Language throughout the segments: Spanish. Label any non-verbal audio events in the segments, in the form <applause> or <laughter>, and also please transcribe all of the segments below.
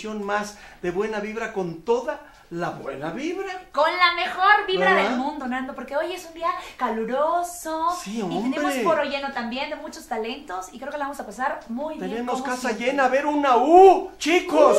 emisión más de buena vibra con toda la buena vibra. Con la mejor vibra ¿Verdad? del mundo, Nando, porque hoy es un día caluroso Sí, y hombre. tenemos foro lleno también de muchos talentos y creo que la vamos a pasar muy bien. Tenemos casa siempre. llena, a ver una U, chicos.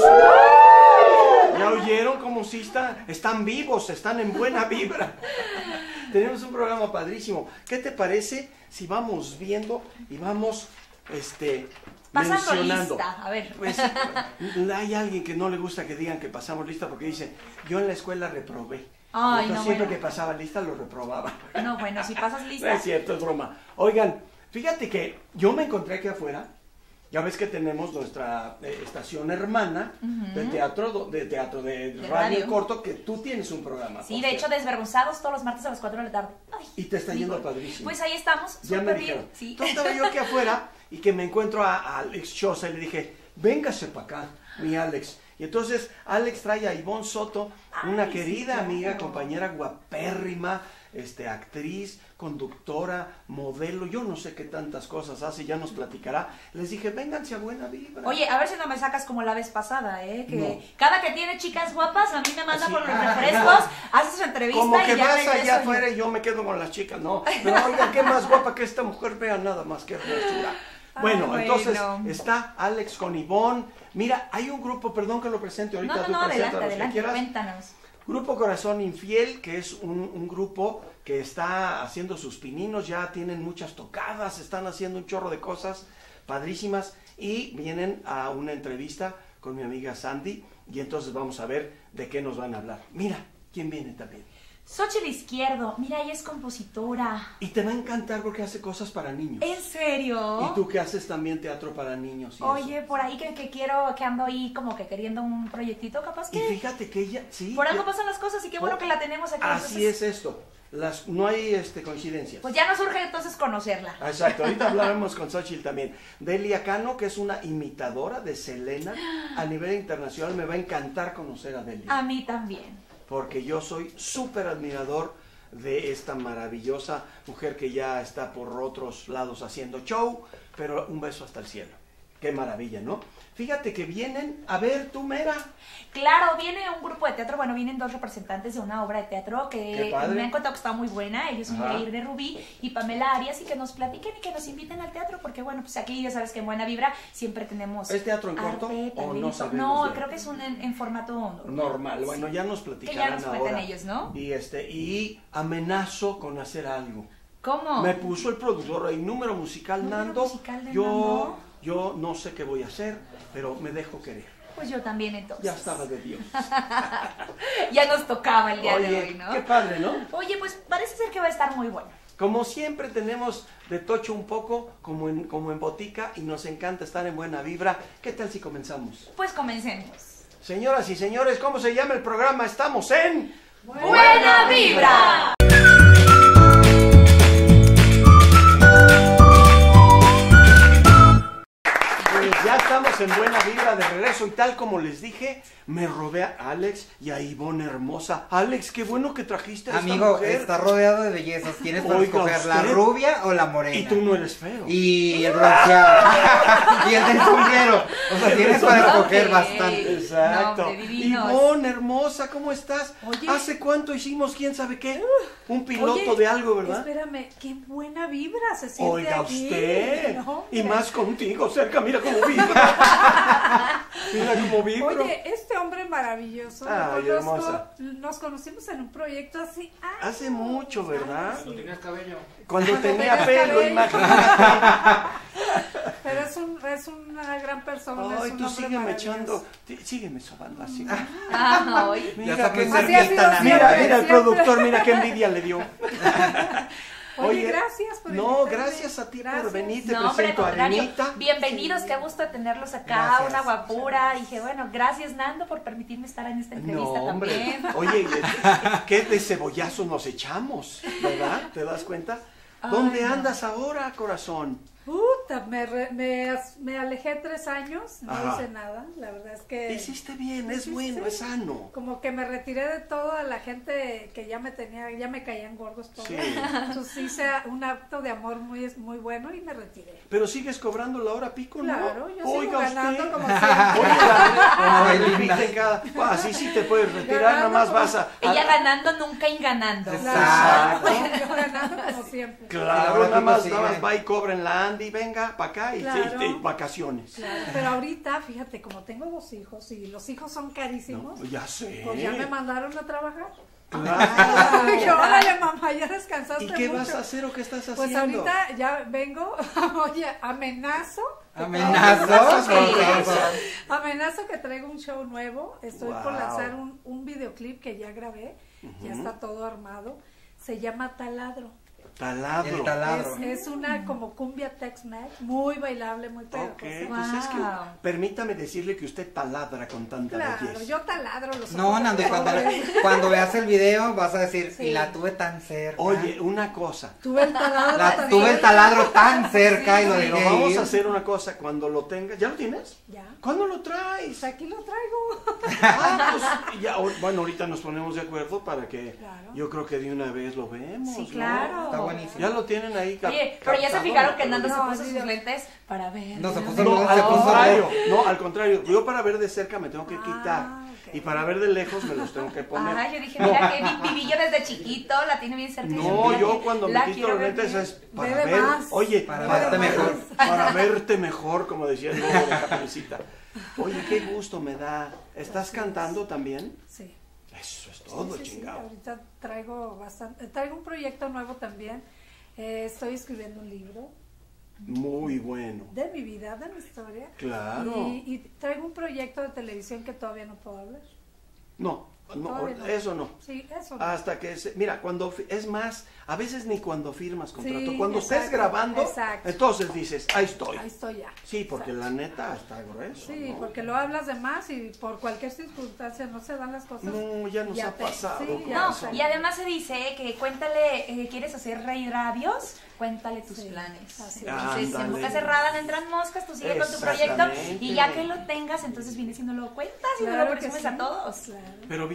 ¿Ya oyeron cómo sí están? Están vivos, están en buena vibra. <laughs> Tenemos un programa padrísimo. ¿Qué te parece si vamos viendo y vamos este Pasando lista, a ver. Pues <laughs> hay alguien que no le gusta que digan que pasamos lista porque dice, yo en la escuela reprobé. Ay, Entonces, no, siempre bueno. que pasaba lista lo reprobaba. No, bueno, si pasas No lista. es cierto, es broma. Oigan, fíjate que yo me encontré aquí afuera. Ya ves que tenemos nuestra eh, estación hermana de teatro, de teatro de, De radio, radio. corto, que tú tienes un programa. Sí, de hecho, desvergonzados todos los martes a las 4 de la tarde. Ay, Y te está yendo padrísimo. Pues ahí estamos, ya me dijeron. bien. Sí. Entonces estaba yo aquí afuera <laughs> y que me encuentro a, a Alex Chosa y le dije, véngase para acá, mi Alex. Y entonces Alex trae a Ivonne Soto, una Ay, querida amiga, compañera guapérrima, este, actriz, conductora, modelo, yo no sé qué tantas cosas hace, ya nos platicará. Les dije, vénganse a buena vibra. Oye, a ver si no me sacas como la vez pasada, ¿eh? Que No. cada que tiene chicas guapas, a mí me manda Así, por los ah, refrescos, hace su entrevista Como que y ya vas allá afuera y yo me quedo con las chicas, no. Pero oigan, qué más guapa que esta mujer, vean nada más que hermosura. Bueno, bueno. entonces está Alex con Ivonne. Mira, hay un grupo, perdón que lo presente ahorita. No, no, tú no, adelante, adelante, cuéntanos. Grupo Corazón Infiel, que es un, un grupo que está haciendo sus pininos, ya tienen muchas tocadas, están haciendo un chorro de cosas padrísimas y vienen a una entrevista con mi amiga Sandy y entonces vamos a ver de qué nos van a hablar. Mira, ¿quién viene también? Xochitl Izquierdo, mira, ella es compositora. Y te va a encantar porque hace cosas para niños. ¿En serio? Y tú que haces también teatro para niños. Y Oye, eso. por ahí que, que quiero, que ando ahí como que queriendo un proyectito, capaz Y que fíjate que ella, sí. por algo pasan las cosas y qué bueno que la tenemos aquí. Así entonces, es esto. Las, no hay este, coincidencias. Pues ya nos urge entonces conocerla. Exacto, ahorita <laughs> hablaremos con Xochitl también. Delia Cano, que es una imitadora de Selena a nivel internacional, me va a encantar conocer a Delia. A mí también. Porque yo soy súper admirador de esta maravillosa mujer que ya está por otros lados haciendo show, pero un beso hasta el cielo. Qué maravilla, ¿no? Fíjate que vienen, a ver, tú mera. Claro, viene un grupo de teatro, bueno, vienen dos representantes de una obra de teatro que me han contado que está muy buena. Ellos son. Jair de Rubí y Pamela Arias y que nos platiquen y que nos inviten al teatro porque, bueno, pues aquí ya sabes que en Buena Vibra siempre tenemos... ¿Es teatro en corto o no sabemos No, creo que es un en, en formato... Normal, bueno, ya nos platicarán nos cuenten ahora. ellos, ¿no? Y este, y amenazo con hacer algo. ¿Cómo? Me puso el productor el número musical Número Nando. musical de yo, Nando. Yo no sé qué voy a hacer, pero me dejo querer. Pues yo también entonces. Ya estaba de Dios. <laughs> Ya nos tocaba el día de hoy, ¿no? qué padre, ¿no? Oye, pues parece ser que va a estar muy bueno. Como siempre tenemos de tocho un poco, como en, como en botica, y nos encanta estar en buena vibra. ¿Qué tal si comenzamos? Pues comencemos. Señoras y señores, ¿cómo se llama el programa? Estamos en... ¡Buena vibra! Pues that's estamos en buena vibra de regreso y tal como les dije, me robé a Alex y a Ivonne hermosa. Alex, qué bueno que trajiste a esta Amigo, mujer. está rodeado de bellezas. Tienes para Oiga, escoger la rubia o la morena. Y tú no eres feo. Y el bronceado. <laughs> y el del sombrero. O sea, tienes para escoger Ok. bastante. Exacto. No. Ivonne, hermosa, ¿cómo estás? Oye. ¿Hace cuánto hicimos quién sabe qué? Un piloto Oye, de algo, ¿verdad? Espérame, qué buena vibra se siente Oiga aquí. usted. No, y más contigo cerca, mira cómo vibra. <laughs> <laughs> mira cómo vibro. Oye, este hombre maravilloso, lo Ay, conozco- hermosa. nos conocimos en un proyecto así Hace mucho, ¿verdad? años, sí. cabello. Cuando Cuando tenía tenías pelo, cabello. imagínate. <laughs> Pero es, un, es una gran persona. Ay, es un tú sígueme echando, sígueme sobando así. Ah, hoy. Mira, qué Mira, Mira, el productor, mira qué envidia le dio. <laughs> Oye, gracias por No, gracias a ti por Gracias. venir. Te No, presento a. Bienvenidos, qué gusto tenerlos acá, Gracias. una guapura. Dije, bueno, gracias Nando por permitirme estar en esta No, entrevista hombre. también. <laughs> Oye, ¿qué de cebollazo nos echamos? ¿Verdad? ¿Te das cuenta? ¿Dónde Ay, no. andas ahora, corazón? Puta, me, re- me, me alejé tres años, no Ajá. hice nada. La verdad es que. Hiciste bien, es Sí, bueno, sí. es sano. Como que me retiré de toda la gente que ya me tenía, ya me caían gordos todos. Sí. Entonces hice un acto de amor muy, muy bueno y me retiré. Pero sigues cobrando la hora pico, ¿no? Claro, yo sigo Oiga ganando usted. como <laughs> siempre. Repite cada- Ah, Así sí te puedes retirar, Ganando nada más como- vas a... Ella a- ganando, nunca inganando. Exacto. Yo ganando como siempre. Claro, nada más, nada más va y cobra en la Andy, venga para acá y, Claro. y- y vacaciones. Claro, pero ahorita, fíjate, como tengo dos hijos y los hijos son carísimos, No, ya sé. pues ya me mandaron a trabajar. Claro. <laughs> Dije, órale, mamá, ya descansaste ¿Y qué mucho. vas a hacer o qué estás haciendo? Pues ahorita ya vengo, <laughs> oye, amenazo. Amenazo. Amenazo que traigo un show nuevo. Estoy por lanzar un, un videoclip que ya grabé. Ya está todo armado. Se llama Taladro. Taladro. El taladro. Es, es una como cumbia Tex-Mex, muy bailable, muy Ok, pegajosa. pues es que Wow. permítame decirle que usted taladra con tanta Claro, belleza. yo taladro los No. Nando, y cuando, <laughs> cuando veas el video vas a decir, Sí. y la tuve tan cerca. Oye, una cosa. Tuve el taladro. la también. tuve el taladro tan cerca y lo Pero vamos a hacer una cosa. Cuando lo tengas, ¿ya lo tienes? Ya. ¿Cuándo lo traes? Pues aquí lo traigo. <laughs> Ah, pues, ya, bueno, ahorita nos ponemos de acuerdo para que Claro. yo creo que de una vez lo vemos. Sí, ¿no? claro. Buenísimo. Ya lo tienen ahí. Oye, pero ya se fijaron que Nando se No, puso sus yo- lentes para ver. No, se puso No, al contrario, no, al contrario. Yo para ver de cerca me tengo que Ah, quitar. Y para ver de lejos me los tengo que poner. Ajá, yo dije, mira que mi Vivillo desde chiquito la tiene bien cerca. No, yo cuando me la quito quiero los ver lentes es para ver, más. oye, Para para, verte mejor. para verte mejor, como decía el lobo de Caperucita. Oye, qué gusto me da. ¿Estás cantando también? Sí. Todo, Sí, sí, ahorita traigo bastante, traigo un proyecto nuevo también. Eh, estoy escribiendo un libro Muy bueno. de mi vida, de mi historia. Claro. Y, y traigo un proyecto de televisión que todavía no puedo hablar. No, no, Todavía no. eso no. Sí, eso. no. Hasta que, se, mira, cuando, es más, a veces ni cuando firmas contrato, Sí, cuando estés exacto, grabando, exacto. entonces dices, ahí estoy. Ahí estoy ya. Sí, porque Exacto. la neta está grueso. Sí, ¿no? porque lo hablas de más y por cualquier circunstancia no se dan las cosas. No, ya nos ha te- pasado, sí, ¿cómo ya No, y además se dice que cuéntale, eh, ¿quieres hacer reír labios? Cuéntale tus Sí, planes. así Entonces, es. en boca cerrada no entran moscas, tú sigue con tu proyecto y ya que lo tengas, entonces vienes y no lo cuentas y no Claro lo que presumes sí. a todos. Claro. Pero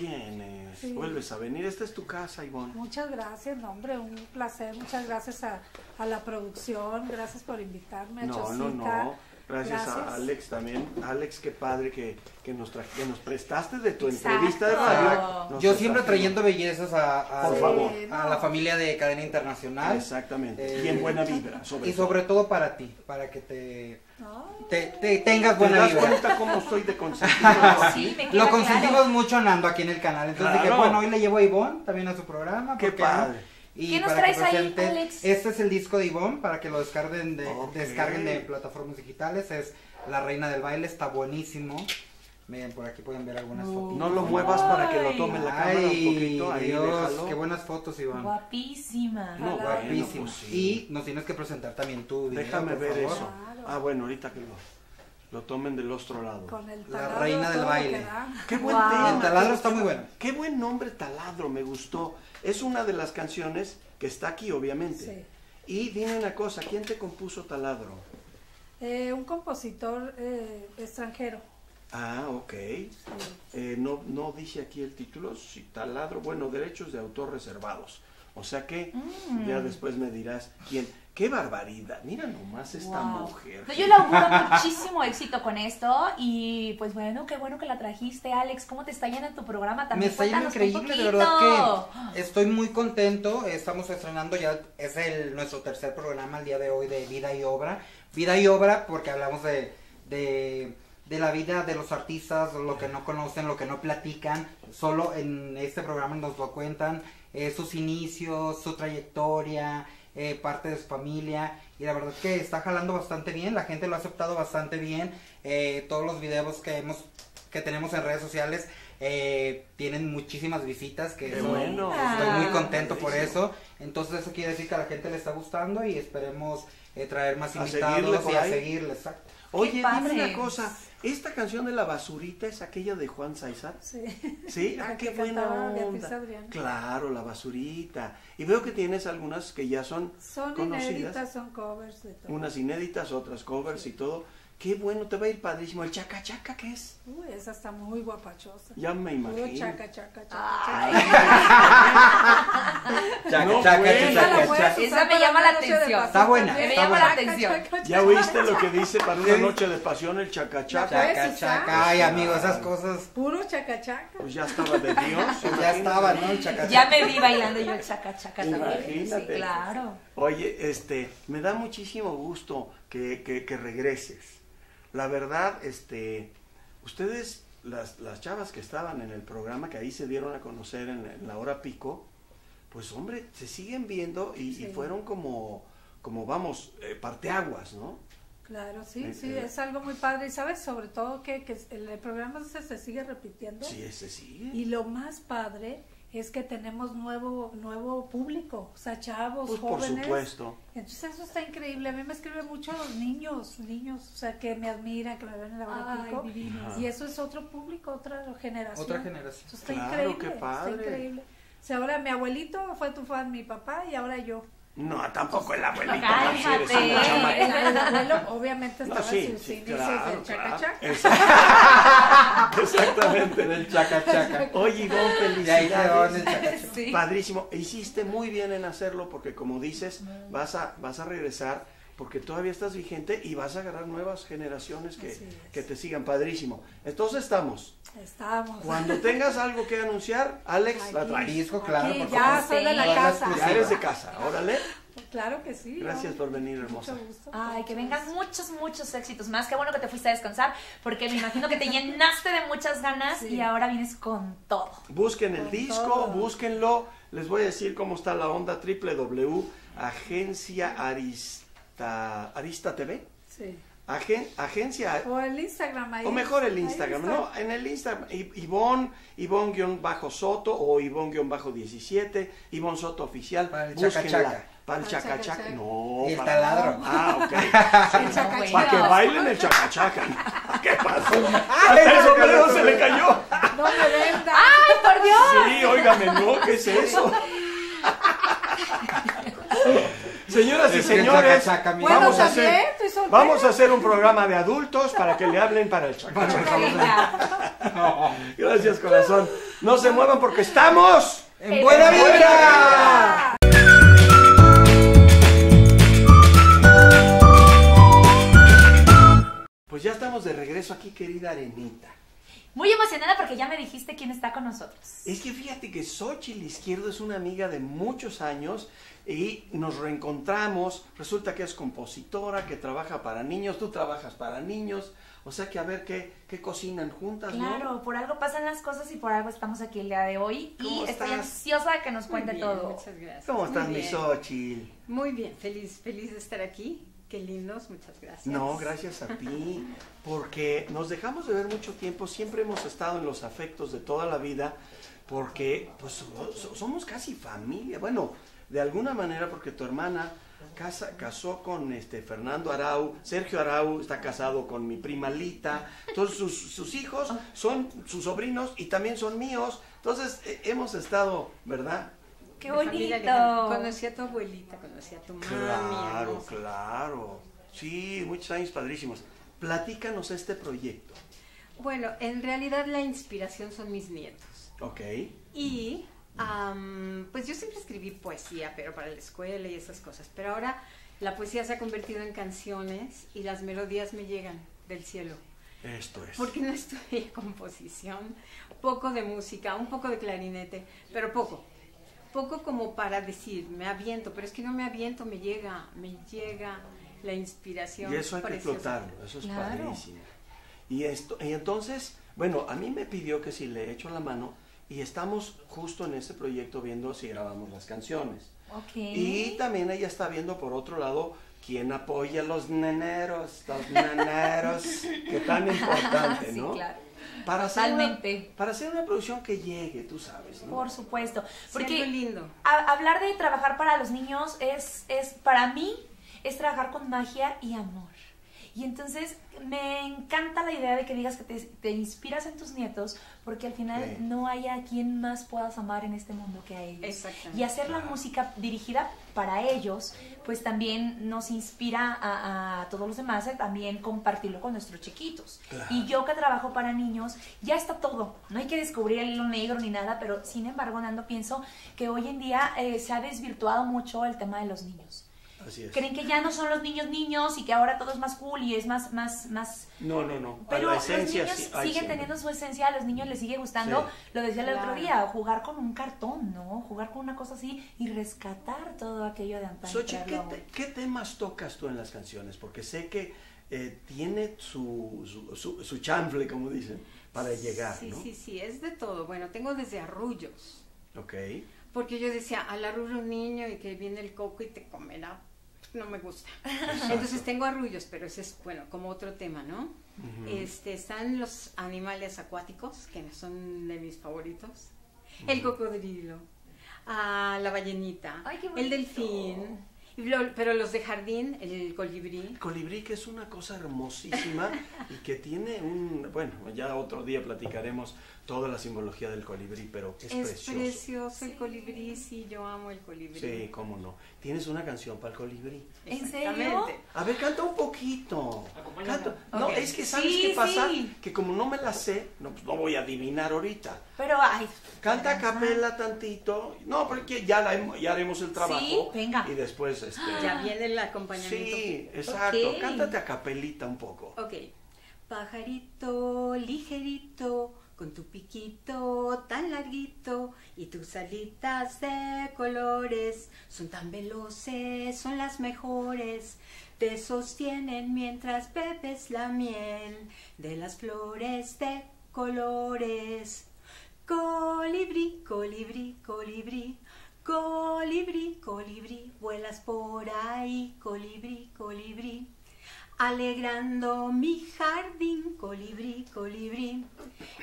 Sí. vuelves a venir. Esta es tu casa, Ivonne. Muchas gracias, no, hombre, un placer. Muchas gracias a, a la producción, gracias por invitarme. a No, no, Chosita. no. Gracias, a. Alex también. Alex, qué padre que, que, nos, tra- que nos prestaste de tu Exacto. entrevista de radio. Nos Yo siempre trayendo bellezas a, a- Por favor. a la familia de Cadena Internacional. Exactamente. Eh, y en buena vibra, sobre Y sobre todo para ti, para que te, te, te tengas ¿Te buena das vibra. cuenta cómo estoy de consentido? <laughs> Sí, me Lo consentimos claro. mucho Nando aquí en el canal. Entonces dije, Claro. bueno, hoy le llevo a Ivonne también a su programa. Qué ¿por no? Y ¿Qué nos para que traes ahí, Alex? Este es el disco de Ivonne para que lo descarguen de, Ok. descarguen de plataformas digitales. Es La Reina del Baile, está buenísimo. Miren, por aquí pueden ver algunas fotos. No lo muevas para que lo tome la cámara un Ay, poquito. Ahí Dios, déjalo. qué buenas fotos, Ivonne. Guapísima. No, Guapísimo. pues sí. Y nos tienes que presentar también tu video, Déjame por ver favor. eso. Claro. Ah, bueno, ahorita que lo, lo tomen del otro lado. con el La taladro, reina del baile. Qué buen Wow. tema. El taladro está muy bueno. Qué buen nombre, taladro, me gustó. Es una de las canciones que está aquí, obviamente. Y dime una cosa, ¿quién te compuso taladro? Eh, un compositor eh, extranjero. Ah, ok. Eh, no, no dice aquí el título, sí, taladro, bueno, derechos de autor reservados. O sea que Mm. ya después me dirás quién. ¡Qué barbaridad! Mira nomás esta Wow. mujer. No, yo le auguro muchísimo éxito con esto y pues bueno, qué bueno que la trajiste, Alex. ¿Cómo te está yendo en tu programa Me también? está yendo increíble, de verdad que estoy muy contento. Estamos estrenando ya, es el nuestro tercer programa el día de hoy de Vida y Obra. Vida y Obra porque hablamos de, de, de la vida de los artistas, lo que no conocen, lo que no platican. Solo en este programa nos lo cuentan, eh, sus inicios, su trayectoria, eh, parte de su familia. Y la verdad que está jalando bastante bien, la gente lo ha aceptado bastante bien. Eh, todos los videos que hemos que tenemos en redes sociales eh, tienen muchísimas visitas, que eso- bueno. estoy muy Ah, contento por eso. Entonces eso quiere decir que a la gente le está gustando y esperemos eh, traer más A invitados y a seguirle, exacto. Oye, dime una cosa. ¿Esta canción de la basurita es aquella de Juan Saizar? Sí. Sí, <laughs> ah, qué buena onda. Claro, la basurita. Y veo que tienes algunas que ya son, Son conocidas. inéditas, son covers de todo. unas inéditas, otras covers y todo. Qué bueno, te va a ir padrísimo. ¿El chaca chaca qué es? Uy, esa está muy guapachosa. Ya me imagino. chaca, chaca, chaca, Ay, <laughs> Chaca, No, chaca, bueno. chaca, chaca. Esa me llama la una noche de atención. Está buena. Me está llama la atención. ¿Ya oíste lo que dice para una noche de pasión el chaca chaca? Chaca, chaca. Ay, amigo, esas cosas Puro chaca, chaca. Pues ya estaba de Dios. pues <laughs> ya estaba, ¿no? El chaca, Ya chaca. me vi bailando yo el chaca chaca también. Sí, claro. Oye, este, me da muchísimo gusto que, que, que regreses. La verdad, este, ustedes, las, las chavas que estaban en el programa, que ahí se dieron a conocer en, en la hora pico, pues hombre, se siguen viendo y, fueron como, como vamos, eh, parteaguas, ¿no? Claro, sí, Eh, sí, eh. es algo muy padre. Y sabes, sobre todo que, que el, el programa se, se sigue repitiendo. Sí, ese sigue. Y lo más padre es que tenemos nuevo nuevo público, o sea, chavos, Pues por jóvenes. supuesto. Entonces eso está increíble. A mí me escriben mucho los niños, niños, o sea, que me admiran, que me ven en la hora Ay, pico. divinos. Y eso es otro público, otra generación. Otra generación. Eso está Claro, increíble. qué padre. Está increíble. O sea, ahora mi abuelito fue tu fan, mi papá, y ahora yo. No, tampoco el abuelito. Cálmate. chamaca. El, el abuelo obviamente No, estaba sí, en sus sí, claro, del chaca claro. chaca. Exact- Exactamente. Del chaca, chaca. Oye, Ivonne, en felicidades. el. Sí. Padrísimo. Hiciste muy bien en hacerlo porque como dices, vas a, vas a regresar porque todavía estás vigente y vas a agarrar nuevas generaciones que, es. que te sigan. Padrísimo. Entonces estamos. Estamos. Cuando <laughs> tengas algo que anunciar, Alex, la Aquí. traes. Disco, claro, Aquí, por ya favor. soy de la casa. Ya eres de casa. Órale. Claro que sí. Gracias por venir, hermosa. Mucho gusto. Ay, que vengan muchos, muchos éxitos más. Qué bueno que te fuiste a descansar, porque me imagino que te <laughs> llenaste de muchas ganas Sí. y ahora vienes con todo. Busquen el Con disco, todo. búsquenlo. Les voy a decir cómo está la onda www agencia arista arista tv Sí. Agen- agencia O el Instagram ahí. o mejor el Instagram, no, en el Instagram Ivonne, Ivonne-Soto o Ivonne-17, Ivonne Soto oficial, Para el búsquenla. chaca-chaca. Para el Para el chaca chaca, chaca-chaca. no, Y el para- taladro. Ah, ok. <laughs> El chaca Para que bailen el chaca chaca. <laughs> ¿Qué pasó? Ay, Hasta el no, sombrero se le cayó. No me venda. ¡Ay, por Dios! Sí, óigame, no, ¿qué es eso? <laughs> Señoras y señores. Bueno, vamos a hacer estoy soltera. vamos a hacer un programa de adultos para que le hablen para el chaca. <laughs> Gracias, corazón. No se muevan porque estamos ¡En buena vibra! Pues ya estamos de regreso aquí, querida Arenita. Muy emocionada porque ya me dijiste quién está con nosotros. Es que fíjate que Xochitl Izquierdo es una amiga de muchos años y nos reencontramos. Resulta que es compositora, que trabaja para niños, tú trabajas para niños. O sea que a ver qué, qué cocinan juntas, ¿no? Claro, por algo pasan las cosas y por algo estamos aquí el día de hoy. Y ¿Cómo estoy estás? ansiosa de que nos Muy cuente bien, todo. Muchas gracias. ¿Cómo Muy estás, mi bien. Xochitl? Muy bien, feliz, feliz de estar aquí. Qué lindos, muchas gracias. No, gracias a ti, porque nos dejamos de ver mucho tiempo, siempre hemos estado en los afectos de toda la vida, porque pues so- so- somos casi familia, bueno, de alguna manera porque tu hermana casa, casó con este Fernando Arau, Sergio Arau está casado con mi prima Lita, entonces sus, sus hijos son sus sobrinos y también son míos, entonces eh, hemos estado, ¿verdad? ¡Qué bonito! Conocí a tu abuelita, conocí a tu mami. Claro, hermosa. claro, sí, muchos años padrísimos. Platícanos este proyecto, Bueno, en realidad la inspiración son mis nietos. ¿ok? Y am, pues yo siempre escribí poesía, pero para la escuela y esas cosas. Pero ahora la poesía se ha convertido en canciones y las melodías me llegan del cielo. Esto es. Porque no estudié composición, poco de música, un poco de clarinete, pero poco. Poco como para decir, me aviento, pero es que no me aviento, me llega, me llega la inspiración. Y eso hay que explotarlo, eso es Claro. padrísimo. Y esto, y entonces, bueno, a mí me pidió que si le echo la mano y estamos justo en ese proyecto viendo si grabamos las canciones. Y también ella está viendo por otro lado quién apoya a los neneros, los neneros, <laughs> que tan importante, Sí, ¿no? claro. Para hacer, una, para hacer una producción que llegue, tú sabes, ¿no? Por supuesto. Porque lindo. a- hablar de trabajar para los niños es, es, para mí, es trabajar con magia y amor. Y entonces me encanta la idea de que digas que te, te inspiras en tus nietos, porque al final Sí. no hay a quien más puedas amar en este mundo que a ellos. Exactamente. Y hacer la música dirigida para ellos, pues también nos inspira a, a todos los demás a también compartirlo con nuestros chiquitos. Claro. Y yo que trabajo para niños, ya está todo. No hay que descubrir el hilo negro ni nada, pero sin embargo, Nando, pienso que hoy en día eh, se ha desvirtuado mucho el tema de los niños. Así es. Creen que ya no son los niños niños y que ahora todo es más cool y es más, más, más... No, no, no. Pero la los esencia niños sí siguen siempre. teniendo su esencia, a los niños les sigue gustando, Sí. lo decía el otro Claro. día, jugar con un cartón, ¿no? Jugar con una cosa así y rescatar todo aquello de antaño. Xochitl, ¿qué, te- qué temas tocas tú en las canciones? Porque sé que eh, tiene su, su, su, su chanfle, como dicen, para llegar, Sí, ¿no? sí, sí, es de todo. Bueno, tengo desde arrullos. Ok. Porque yo decía, al arrullo un niño y que viene el coco y te comerá. No me gusta. Entonces tengo arrullos, pero ese es, bueno, como otro tema, ¿no? Este, están los animales acuáticos, que son de mis favoritos. El cocodrilo, ah, la ballenita, Ay, el delfín. Y lo- Pero los de jardín, el colibrí. El colibrí que es una cosa hermosísima <laughs> y que tiene un... Bueno, ya otro día platicaremos toda la simbología del colibrí, pero es, Es precioso. precioso el colibrí, sí, yo amo el colibrí. Sí, cómo no. Tienes una canción para el colibrí. ¿En serio? Exactamente. A ver, canta un poquito. Canta. No, es que ¿sabes Sí, qué pasa? sí. Que como no me la sé, no, pues no voy a adivinar ahorita. Pero, ay. Canta a capela tantito. No, porque ya, la ya haremos el trabajo. Sí, venga. Y después, este... Ya viene el acompañamiento. Sí, exacto. Cántate a capelita un poco. Ok. Pajarito ligerito, con tu piquito tan larguito y tus alitas de colores son tan veloces, son las mejores. Te sostienen mientras bebes la miel de las flores de colores. Colibrí, colibrí, colibrí, colibrí, colibrí, vuelas por ahí, colibrí, colibrí. Alegrando mi jardín, colibrí, colibrí,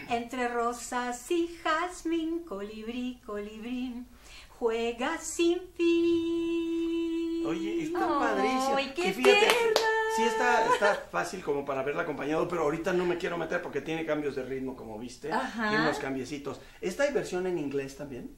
entre rosas y jazmín, colibrí, colibrí, juega sin fin. Oye, está Ay, padrísimo. qué Y fíjate, tierna. sí está, está fácil como para verla acompañado, pero ahorita no me quiero meter porque tiene cambios de ritmo, como viste. Ajá. Tiene unos cambiecitos. ¿Esta hay versión en inglés también?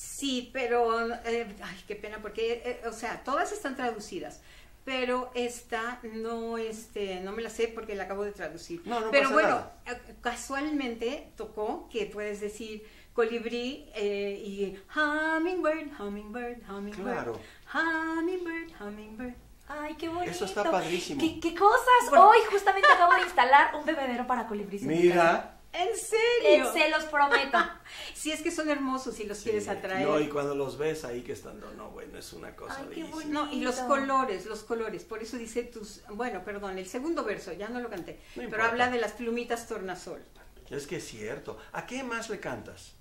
Sí, pero, eh, ay, qué pena, porque, eh, o sea, todas están traducidas, pero esta no, este, no me la sé porque la acabo de traducir. No, no pero pasa bueno, nada. eh, casualmente tocó que puedes decir colibrí eh, y hummingbird, hummingbird, hummingbird, Claro. hummingbird, hummingbird. Ay, qué bonito. Eso está padrísimo. ¿Qué, qué cosas? Bueno. Hoy justamente acabo de instalar un bebedero para casa. Mira. ¿En Eh, serio? se los prometo. <laughs> Si es que son hermosos si los quieres atraer. No, y cuando los ves ahí que están, no, no, bueno, es una cosa Ay, qué bellísima. bonito. No, y los colores, los colores, por eso dice tus, bueno, perdón, el segundo verso, ya no lo canté, No pero importa. habla de las plumitas tornasol. Es que es cierto. ¿A qué más le cantas?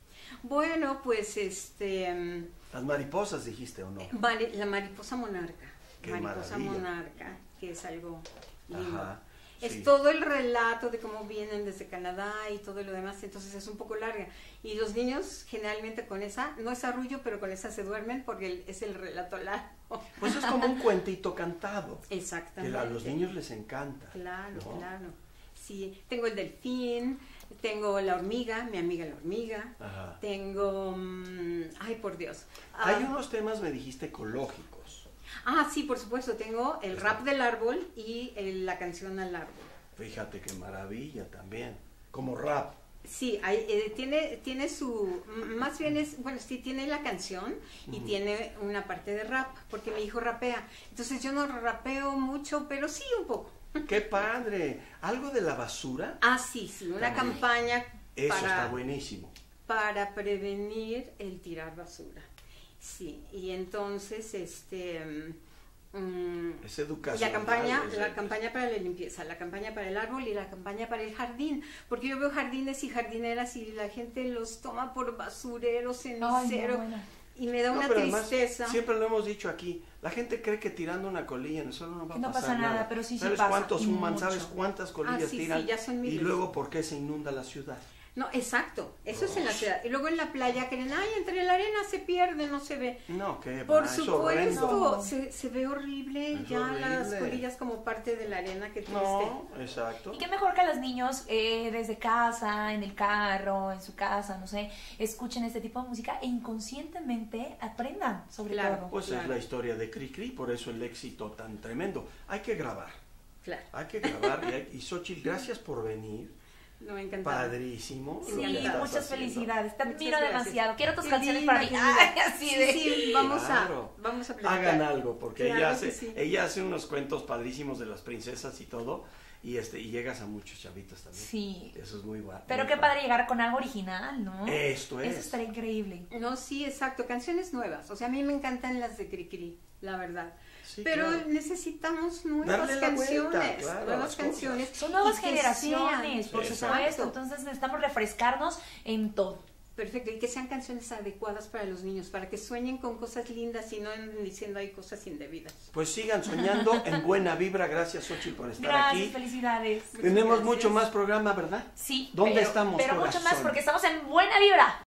Bueno, pues este, mm, Las mariposas dijiste o no. vale, la mariposa monarca, Qué mariposa maravilla. monarca, que es algo lindo. Ajá. Es sí. todo el relato de cómo vienen desde Canadá y todo lo demás, entonces es un poco larga. Y los niños generalmente con esa, no es arrullo, pero con esa se duermen porque es el relato largo. Pues es como un <laughs> cuentito cantado. Que Exactamente. a los niños les encanta. Claro, ¿no? claro. Sí, tengo el delfín, tengo la hormiga, mi amiga la hormiga, Ajá. tengo, mm, ay por Dios. Ah, Hay unos temas, me dijiste, ecológicos. Ah, sí, por supuesto, tengo el rap del árbol y el- la canción al árbol. Fíjate qué maravilla también. Como rap. Sí, hay, eh, tiene, tiene su, más bien es, bueno, sí, tiene la canción y tiene una parte de rap, porque mi hijo rapea. Entonces yo no rapeo mucho, pero sí un poco. <laughs> ¡Qué padre! ¿Algo de la basura? Ah, sí, sí, una También. campaña Eso para... está buenísimo. para prevenir el tirar basura. Sí, y entonces este mm, Es educación. la campaña, la campaña para la limpieza, la campaña para el árbol y la campaña para el jardín, porque yo veo jardines y jardineras y la gente los toma por basureros, no, bueno. y me da No, una pero además, tristeza. siempre lo hemos dicho aquí, la gente cree que tirando una colilla en el suelo no va a no pasar pasa nada, pero sí, sí ¿Sabes pasa, cuántos mucho. ¿Sabes cuántas colillas Ah, sí, sí, tiran? ya son y luego, ¿por qué se inunda la ciudad? No, exacto, eso es en la ciudad. Y luego en la playa creen, ay, entre la arena se pierde, no se ve. No, qué Por va, supuesto, se, se ve horrible Es ya las colillas como parte de la arena que triste. No, exacto. Y qué mejor que los niños eh, desde casa, en el carro, en su casa, no sé, escuchen este tipo de música e inconscientemente aprendan sobre Claro. todo. Pues es la historia de Cri Cri, por eso el éxito tan tremendo. Hay que grabar, Claro, hay que grabar. y, hay- y Xochitl, gracias por venir. No me encanta. Padrísimo. Sí, muchas haciendo. felicidades. Te admiro gracias. demasiado. Quiero tus canciones para mí. Ay, <laughs> así de. Sí, sí, vamos Claro. a vamos a platicar. Hagan algo, porque Claro ella, hace, sí. ella hace unos cuentos padrísimos de las princesas y todo, y este y llegas a muchos chavitos también. Sí. Eso es muy guapo. Pero muy qué padre llegar con algo original, ¿no? Esto es. Eso estaría increíble. No, sí, exacto, canciones nuevas. O sea, a mí me encantan las de Cricri, la verdad. Sí, Pero claro. necesitamos nuevas canciones, vuelta, claro, a nuevas canciones. Son nuevas generaciones, por supuesto. Entonces necesitamos refrescarnos en todo. Perfecto, y que sean canciones adecuadas para los niños, para que sueñen con cosas lindas y no anden diciendo hay cosas indebidas. Pues sigan soñando <laughs> en buena vibra. Gracias, Xochitl, por estar Gracias, aquí. felicidades. Tenemos gracias. mucho más programa, ¿verdad? Sí. ¿Dónde pero- estamos, Pero mucho más porque estamos en buena vibra.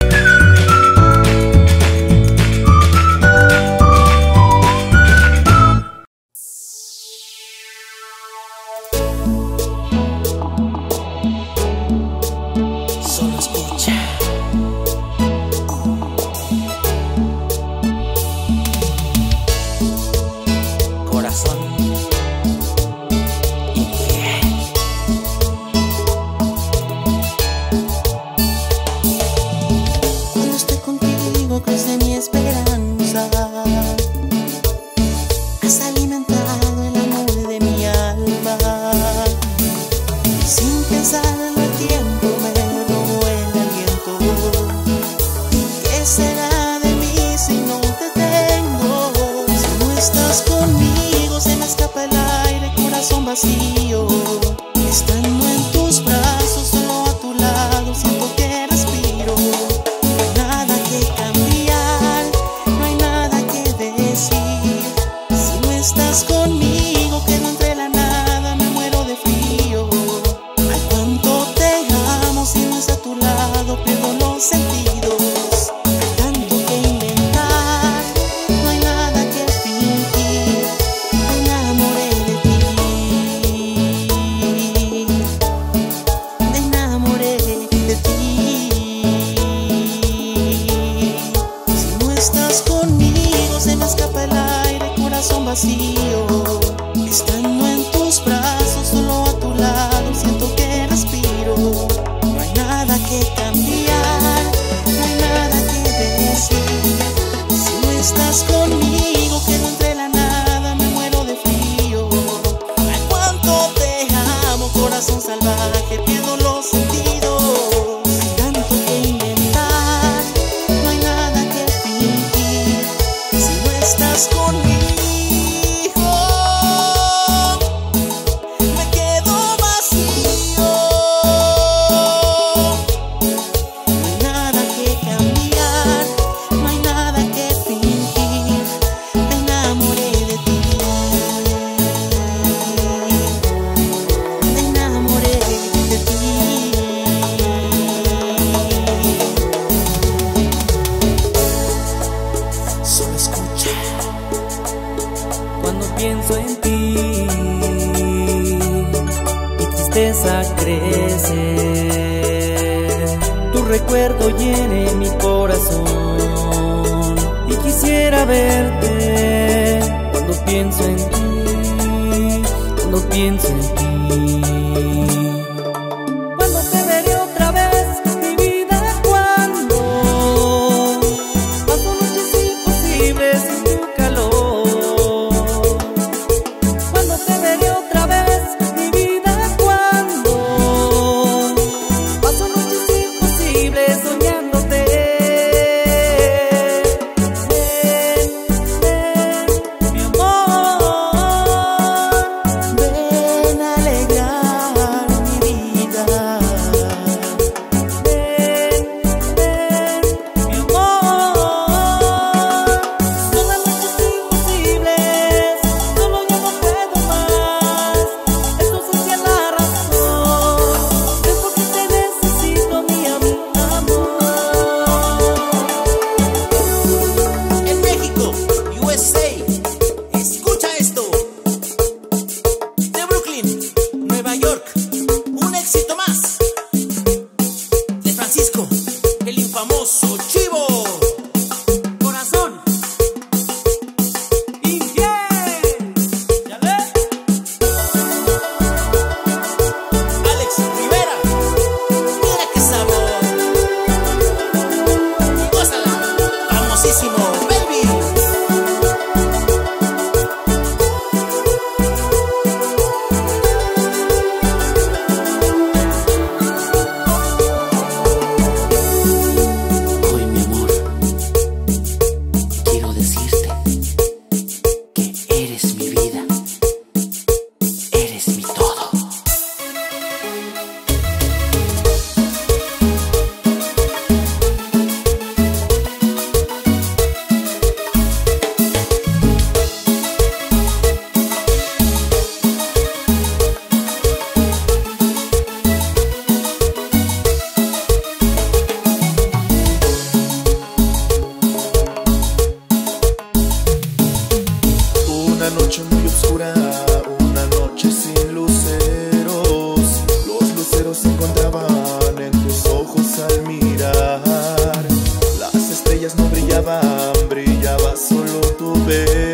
Estrellas no brillaban, brillaba solo tu velo.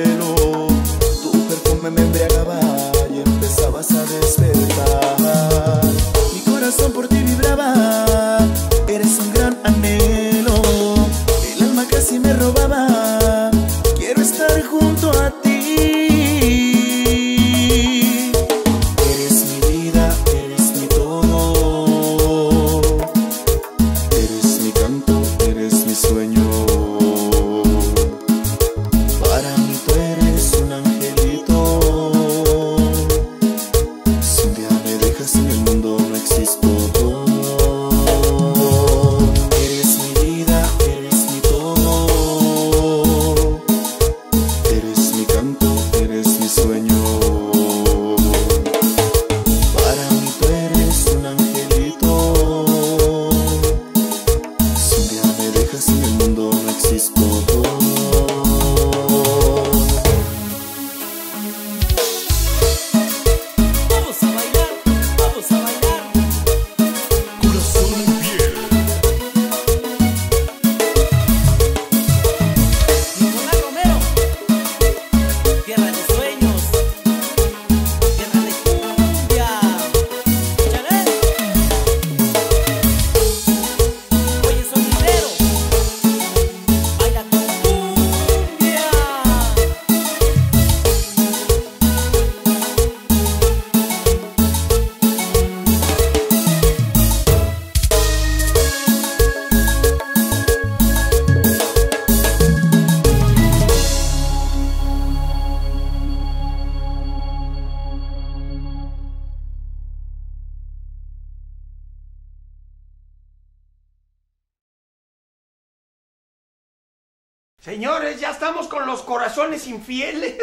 Señores, ya estamos con los corazones infieles.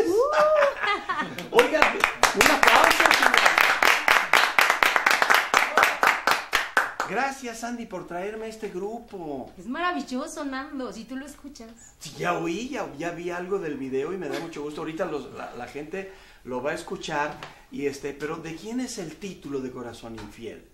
Oigan, un aplauso. señores. Gracias, Andy, por traerme a este grupo. Es maravilloso, Nando, si tú lo escuchas. Sí, ya oí, ya, ya vi algo del video y me da mucho gusto. Ahorita los- la, la gente lo va a escuchar. Y este, pero ¿de quién es el título de Corazón Infiel?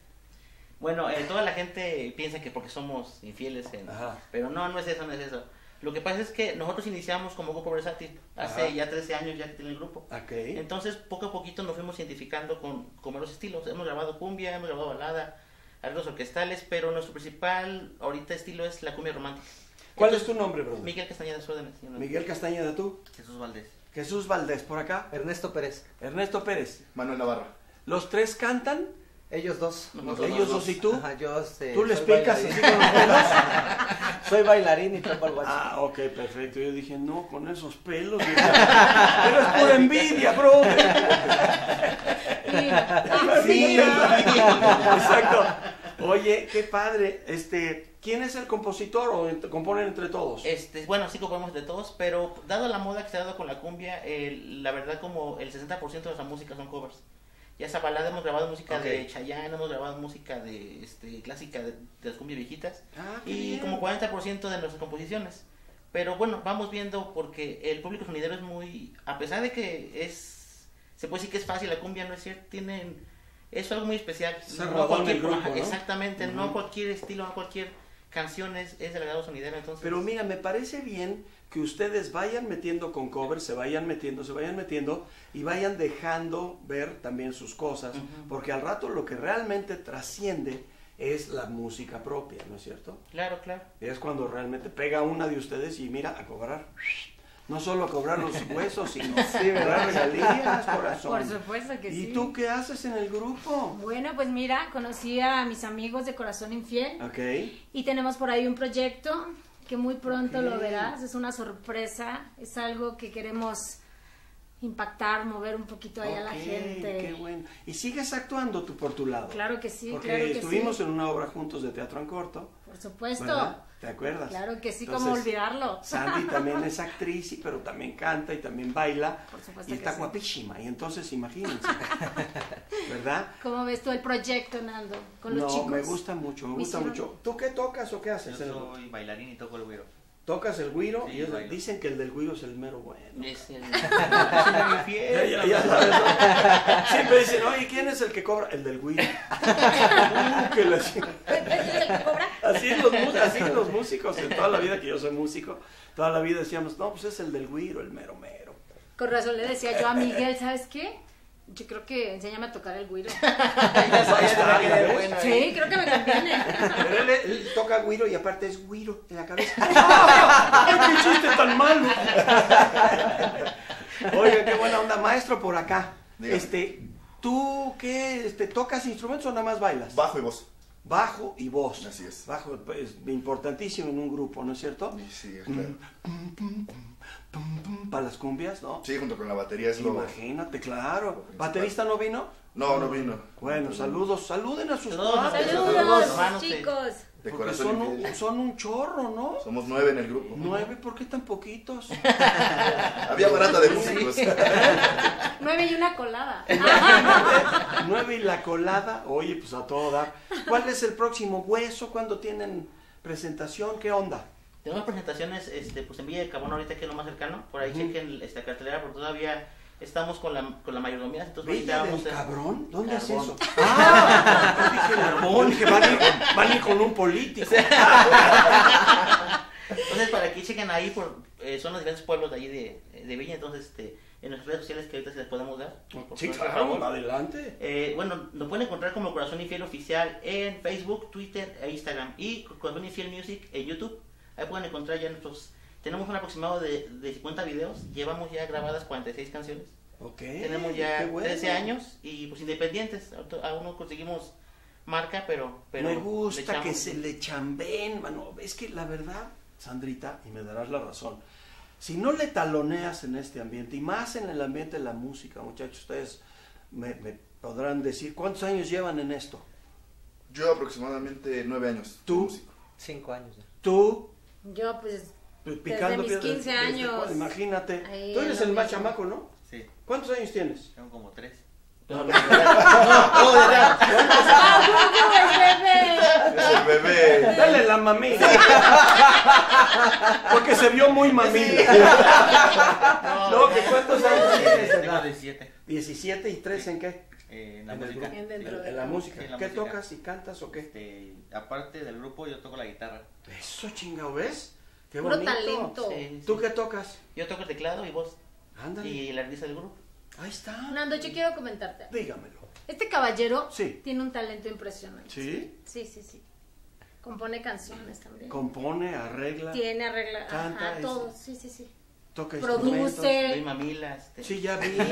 Bueno, eh, toda la gente piensa que porque somos infieles, en- pero no, no es eso, no es eso. Lo que pasa es que nosotros iniciamos como grupo versátil hace Ajá. ya 13 años ya que tiene el grupo. Ok. Entonces, poco a poquito nos fuimos identificando con, con los estilos. Hemos grabado cumbia, hemos grabado balada, arreglos orquestales, pero nuestro principal ahorita estilo es la cumbia romántica. ¿Cuál es tu nombre, brother? Miguel Castañeda Suárez. señor. Miguel Castañeda, tú. Jesús Valdés. Jesús Valdés, por acá. Ernesto Pérez. Ernesto Pérez. Manuel Navarra. ¿Los tres cantan? Ellos dos. Nosotros Ellos dos. y tú. Ajá, yo, este, ¿Tú les picas así con los pelos? Soy bailarín y toco el guacho. Ah, ok, perfecto. Yo dije, no, con esos pelos. dije, Pero es pura envidia, bro. Sí, exacto. Oye, qué padre. Este, ¿quién es el compositor o ent- componen entre todos? Este, bueno, sí componemos de todos, pero dado la moda que se ha dado con la cumbia, el- la verdad como el 60% de nuestra música son covers. Ya esa balada hemos grabado música Ok. de Chayanne, hemos grabado música de este clásica de, de las cumbias viejitas Ah, y bien. como 40% de nuestras composiciones. Pero bueno, vamos viendo porque el público sonidero es muy a pesar de que es se puede decir que es fácil la cumbia, no es cierto, tienen es algo muy especial. Cerradón el grupo, ¿no? Exactamente, no Ujú. cualquier estilo, no cualquier canciones, es del agrado sonidero, entonces... Pero mira, me parece bien que ustedes vayan metiendo con covers, se vayan metiendo, se vayan metiendo y vayan dejando ver también sus cosas, porque al rato lo que realmente trasciende es la música propia, ¿no es cierto? Claro, claro. Es cuando realmente pega una de ustedes y mira, a cobrar. No solo cobrar los <laughs> huesos, sino cobrar regalías, corazón. Por supuesto que ¿Y sí. tú qué haces en el grupo? Bueno, pues mira, conocí a mis amigos de Corazón Infiel Ok. y tenemos por ahí un proyecto que muy pronto Ok. lo verás. Es una sorpresa, es algo que queremos impactar, mover un poquito ahí a la gente. Qué bueno. Y sigues actuando tú por tu lado. Claro que sí, Porque claro que estuvimos sí. en una obra juntos de teatro en corto. Por supuesto. ¿verdad? ¿Te acuerdas? Claro que sí, Entonces, cómo olvidarlo. Sandy <laughs> también es actriz, y- pero también canta y también baila. Por supuesto y que está sí. guapísima. Y entonces imagínense. <laughs> ¿Verdad? ¿Cómo ves tú el proyecto, Nando? Con los no, chicos. me gusta mucho, me Me gusta hicieron- mucho. ¿Tú qué tocas o qué Yo haces? el- soy bailarín y toco el güiro. ¿Tocas el güiro? Sí, y es- dicen que el del güiro es el mero bueno. Es el... <laughs> Ya, ya, ya sabes, ¿no? <laughs> Siempre dicen, oye, ¿quién es el que cobra? El del güiro. <laughs> Uh, que la- ¿Es el que cobra? Así los, así los músicos, en toda la vida que yo soy músico, toda la vida decíamos, no, pues es el del güiro, el mero mero. Con razón le decía yo a Miguel, ¿sabes qué? Yo creo que enséñame a tocar el güiro. <laughs> Sí, creo que me conviene. Pero él, él toca güiro y aparte es güiro en la cabeza. <laughs> ¡Ay, <laughs> qué chiste tan malo! Oiga, qué buena onda. Maestro, por acá. Dígame. Este, ¿tú qué? Este, ¿Tocas instrumentos o nada más bailas? Bajo y voz. Bajo y voz. Así es. Bajo, pues, importantísimo en un grupo, ¿no es cierto? Sí, claro. Para las cumbias, ¿no? Sí, junto con la batería es lo... Imagínate, claro. ¿Baterista no vino? No, no vino. Bueno, saludos, saluden a sus cuates. Saludos, Saludos, chicos. De Porque corazón son un, son un chorro, ¿no? Somos nueve en el grupo. Nueve, ¿por qué tan poquitos? <laughs> Había barata de músicos. <laughs> Nueve y una colada. <laughs> Nueve y la colada, oye, pues a todo dar. ¿Cuál es el próximo hueso? ¿Cuándo tienen presentación? ¿Qué onda? Tenemos presentaciones este, pues en Villa de Cabón ahorita que es lo más cercano. Por ahí Ujú. chequen esta cartelera porque todavía estamos con la, con la mayordomía. Entonces ¿Villa ahorita del vamos a... cabrón? ¿Dónde es Carbón. eso? <laughs> Ah, yo dije van van a ir con un político. <laughs> Entonces para que chequen ahí, por, eh, son los diferentes pueblos de allí de, de Villa. Entonces este, en nuestras redes sociales que ahorita se les podemos dar. por Sí, favor. claro, adelante. Eh, bueno, nos pueden encontrar como Corazón Infiel Oficial en Facebook, Twitter e Instagram. Y Corazón Infiel Music en YouTube. Ahí pueden encontrar ya nuestros... Tenemos un aproximado de, de 50 videos. Llevamos ya grabadas 46 canciones. Ok. Tenemos ya bueno. 13 años y pues independientes. Aún- no conseguimos marca, pero... pero Me gusta que se le chambeen, mano. Es que la verdad, Sandrita, y me darás la razón, si no le taloneas en este ambiente, y más en el ambiente de la música, muchachos, ustedes me, me podrán decir, ¿cuántos años llevan en esto? Yo aproximadamente nueve años. ¿Tú? Cinco años ya. Tú, Yo, pues, pues, Desde picando mis piedras, 15 desde años. cuándo, Imagínate. Ahí Tú eres el más mismo. chamaco, ¿no? Sí, ¿Cuántos años tienes? tengo como tres. No, no, no, no, no. Es el bebé. Dale la mamila. Porque se vio muy mamila. No, que cuántos años tienes Tengo edad? 17 17 y 3 en qué? Eh, en la En el música. grupo. En dentro En- de en la música. Sí, en la ¿Qué música. tocas y cantas o qué? Este, aparte del grupo, yo toco la guitarra. Eso chingado, ¿ves? Qué Puro bonito. talento. Sí, sí. ¿Tú qué tocas? Yo toco el teclado y voz. Ándale. Y la risa del grupo. Ahí está. Nando, yo quiero comentarte. Dígamelo. Este caballero Sí. tiene un talento impresionante. ¿Sí? Sí, sí, sí. Compone canciones también. Compone, arregla, Tiene arregla, Canta, ajá, todo. Sí, sí, sí. Toca Produce. instrumentos. Doy mamila. Este. Sí, ya vi. <laughs> Le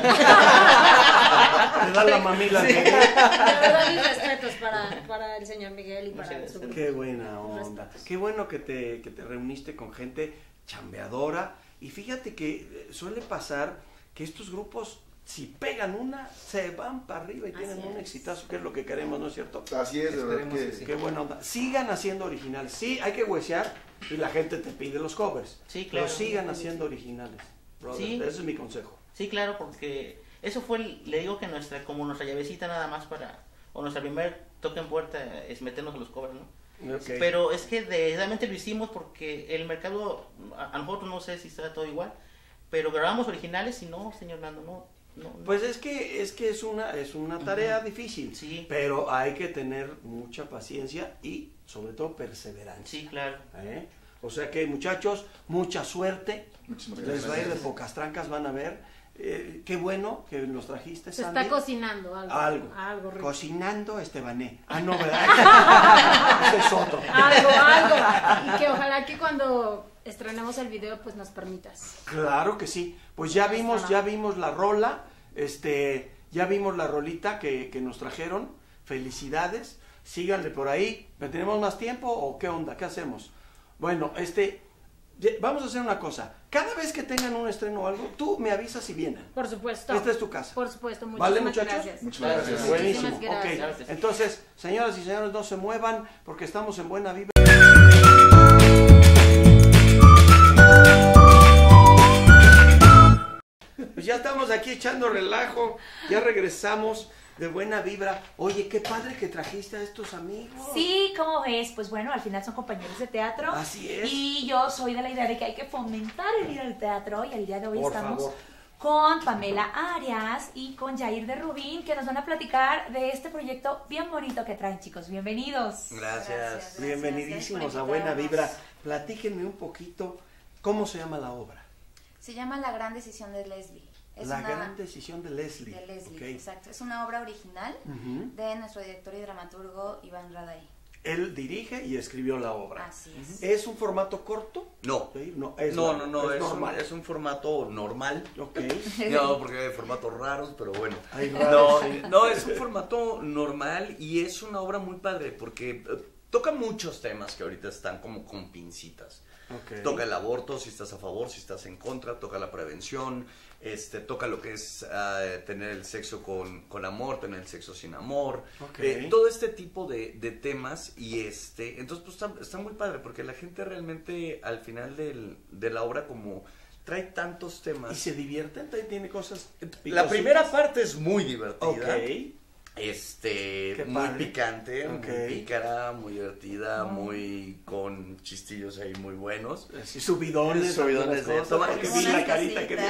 da la mamila. bebé. De verdad, mis respetos para, para el señor Miguel y para su. Qué buena onda. respetos. Qué bueno que te, que te reuniste con gente chambeadora. Y fíjate que eh, suele pasar que estos grupos, si pegan una, se van para arriba y tienen un exitazo, que es lo que queremos, ¿no es cierto? Así es, de verdad que que sí. Qué buena onda. Sigan haciendo originales. Sí, hay que huesear y la gente te pide los covers. Sí, claro. Pero sigan haciendo originales. brother. Sí. Ese es mi consejo. Sí, claro, porque eso fue, el- le digo que nuestra, como nuestra llavecita nada más para, o nuestra primer toque en puerta es meternos a los covers, ¿no? Pero es que de- realmente lo hicimos porque el mercado, a, a nosotros no sé si está todo igual, pero grabamos originales y no, señor Nando, no. No, Pues es que es que es una es una tarea difícil, Sí. pero hay que tener mucha paciencia y sobre todo perseverancia. Sí, claro. ¿eh? O sea que muchachos, mucha suerte. Muchísimas Les va a ir de pocas trancas, van a ver. Eh, qué bueno que nos trajiste, Se Sandy. está cocinando algo. Algo. Algo rico. Cocinando Estebané. Ah, no, <laughs> ¿verdad? <laughs> Ese es otro. Algo, algo. Y que ojalá que cuando estrenemos el video, pues nos permitas. Claro que sí. Pues ya vimos, ya vimos la rola, este, ya vimos la rolita que, que nos trajeron. Felicidades. Síganle por ahí. ¿Tenemos más tiempo o qué onda? ¿Qué hacemos? Bueno, este, vamos a hacer una cosa. Cada vez que tengan un estreno o algo, tú me avisas y vienen. Por supuesto. Esta es tu casa. Por supuesto. ¿Vale, Muchísimas muchachos? gracias. Muchas gracias. Buenísimo. Gracias. Entonces, señoras y señores, no se muevan porque estamos en buena vibra. Ya estamos aquí echando relajo, ya regresamos de buena vibra. Oye, qué padre que trajiste a estos amigos. Sí, ¿cómo ves? Pues bueno, al final son compañeros de teatro. Así es. Y yo soy de la idea de que hay que fomentar el ir al teatro. Y el día de hoy Por estamos favor. con Pamela Arias y con Jair de Rubín, que nos van a platicar de este proyecto bien bonito que traen, chicos. Bienvenidos. Gracias. Bienvenidísimos a Buena Vibra. Platíquenme un poquito cómo se llama la obra. Se llama La Gran Decisión de Leslie. Es la una- gran decisión de Leslie. de Leslie, exacto. Es una obra original de nuestro director y dramaturgo Iván Raday. Él dirige y escribió la obra. Así es. ¿Es un formato corto? No. No, es, No, no, no, es, un, normal. es un formato normal. Ok. <laughs> No, porque hay formatos raros, pero bueno. No, sí. no, es un formato normal y es una obra muy padre porque eh, toca muchos temas que ahorita están como con pincitas. Ok. Toca el aborto, si estás a favor, si estás en contra, toca la prevención, este, toca lo que es ah, tener el sexo con, con amor, tener el sexo sin amor, eh, todo este tipo de, de temas y este, entonces pues está, está muy padre porque la gente realmente al final del- de la obra como trae tantos temas. ¿Y se divierten? ¿También ¿Tiene cosas? La primera parte es muy divertida. Ok. Este, muy picante, muy pícara, muy divertida, muy con chistillos ahí muy buenos. Subidones. Subidones de toma- porque sí. vi la carita que dice,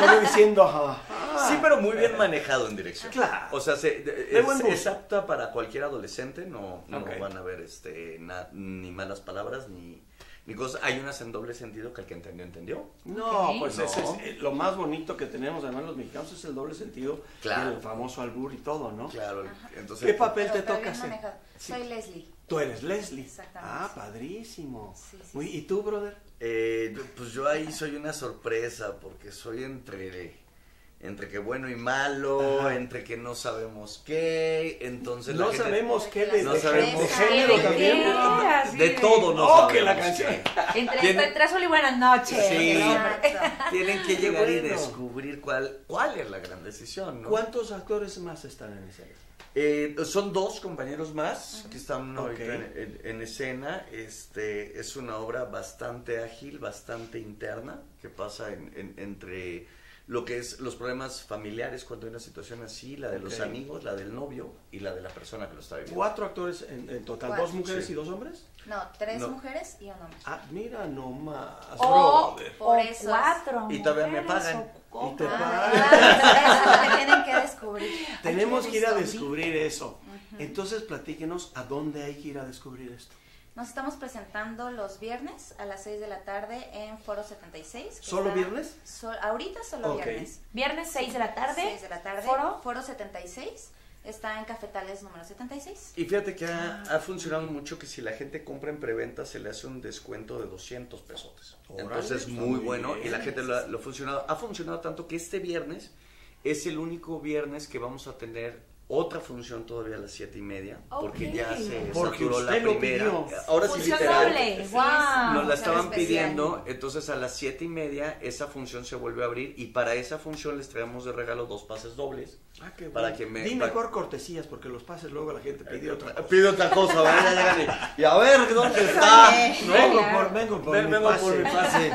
como diciendo, ajá. Sí, pero muy bien manejado en dirección. Claro. O sea, se- de- es, es apta para cualquier adolescente, no, van a ver este na- ni malas palabras ni, cosas. Hay unas en doble sentido que el que entendió, entendió. No, Ok. pues No. ese es eh, lo más bonito que tenemos además los mexicanos es el doble sentido Claro. el famoso albur y todo, ¿no? Claro, entonces... ¿Qué papel te toca hacer? Sí. Soy Leslie. Tú eres Leslie. Exactamente. Ah, padrísimo. Sí, sí, Muy-. ¿Y tú, brother? Eh, pues yo ahí soy una sorpresa porque soy entre entre que bueno y malo, Ajá. entre que no sabemos qué, entonces la No gente- sabemos qué de, No de- sabemos de qué, género de también. de de- todo no Oh, sabemos que la qué. canción. Entre, entre azul y buenas noches. Sí. Tienen que llegar y descubrir cuál cuál es la gran decisión, ¿no? ¿Cuántos actores más están en escena? Eh, son dos compañeros más que están en, en- en escena. Este es una obra bastante ágil, bastante interna que pasa en- en- entre lo que es los problemas familiares cuando hay una situación así, la de los amigos, la del novio y la de la persona que lo está viviendo. ¿Cuatro actores en, en total? Cuatro. ¿Dos mujeres Sí. y dos hombres? No, tres No. mujeres y un hombre. Ah, mira nomás, O, brother. Por o eso. cuatro. Y todavía me pagan. o- Y te pagan. Ah, eso es lo que tienen que descubrir. Tenemos que ir a descubrir eso. Entonces, platíquenos a dónde hay que ir a descubrir esto. Nos estamos presentando los viernes a las 6 de la tarde en Foro 76. que ¿Solo viernes? Sol- ahorita solo viernes. Viernes 6 de la tarde. 6 de la tarde. Foro. Foro 76. Está en Cafetales número 76. Y fíjate que ha, ha funcionado mucho que si la gente compra en preventa se le hace un descuento de 200 pesos. Entonces está muy bueno bien. y la gente lo, ha- lo ha funcionado. Ha funcionado tanto que este viernes es el único viernes que vamos a tener otra función todavía a las siete y media porque ya se Porque saturó la lo primera. pidió. Ahora sí Función literal. doble. Sí, Wow. Nos la estaban pidiendo, entonces a las siete y media esa función se vuelve a abrir y para esa función les traemos de regalo dos pases dobles. Ah, qué Para bueno. que me- Di para- mejor cortesías, porque los pases luego la gente pide otra cosa. Pide otra cosa, ¿verdad? Ya llegan y, y a ver, ¿dónde está? ¿No? Vengo por, vengo por Ven, mi vengo pase. por mi pase.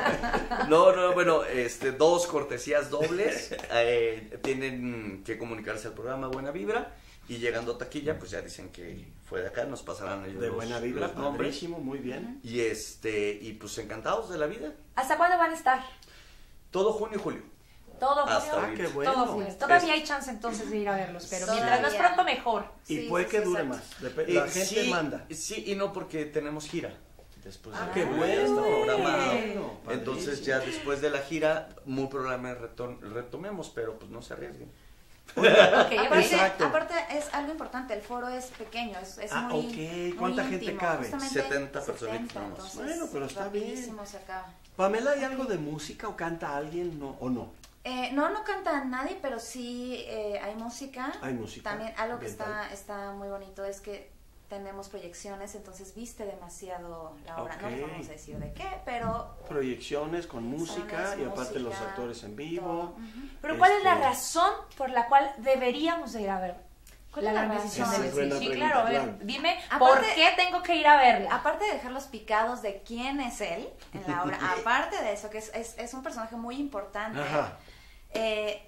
No, no, bueno, este, dos cortesías dobles. eh, tienen que comunicarse al programa Buena Vibra. Y llegando a taquilla, pues ya dicen que fue de acá, nos pasarán ellos De los- buena vibra, los nombres. muy bien. Y este, y pues encantados de la vida. ¿Hasta cuándo van a estar? Todo junio y julio. Todo Hasta junio. Ah, qué bueno. Todo junio. Todavía hay chance entonces de ir a verlos, pero Todavía. mientras más pronto mejor. Y Sí, puede sí, que sí, dure exacto. más. Dep- Eh, La gente sí, manda. Sí y no porque tenemos gira. Después de Ah, la qué bueno. programado. Bueno, Entonces ya después de la gira, muy probablemente retom- retomemos, pero pues no se arriesguen. Ok, <laughs> Aparte, Exacto. aparte es algo importante, el foro es pequeño, es, es Ah, muy, ok. muy ¿Cuánta gente íntimo, cabe? justamente 70 personitas nada más. entonces Bueno, pero está bien. se acaba. Pamela, ¿hay algo de música o canta alguien no, o no? Eh, no, no canta nadie, pero sí eh, hay música. Hay música También algo que está, está muy bonito es que tenemos proyecciones, entonces viste demasiado la obra. Ok. No vamos a decir de qué, pero Proyecciones con música y aparte los actores en vivo. Pero ¿cuál es la Este, razón por la cual deberíamos de ir a ver? ¿Cuál la es la decisión de Sí, pregunta, claro, a ver, claro. dime, Aparte- ¿por qué tengo que ir a verla? Aparte de dejarlos picados de quién es él en la obra, <laughs> aparte de eso, que es, es, es un personaje muy importante, Ajá. eh,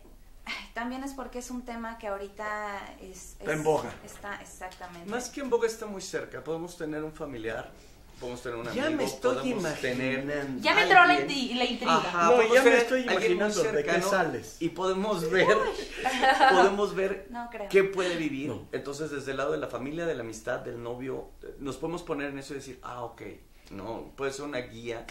también es porque es un tema que ahorita es... Está en boga. Está, exactamente. Más que en boga está muy cerca. Podemos tener un familiar, podemos tener un Ya amigo, me estoy podemos tener imaginando. Ya me entró la, intriga. Ajá, No, podemos ya me estoy imaginando de qué sales. Y podemos ver, <laughs> podemos ver No creo. qué puede vivir. No. Entonces, desde el lado de la familia, de la amistad, del novio, nos podemos poner en eso y decir, ah, ok, no, puede ser una guía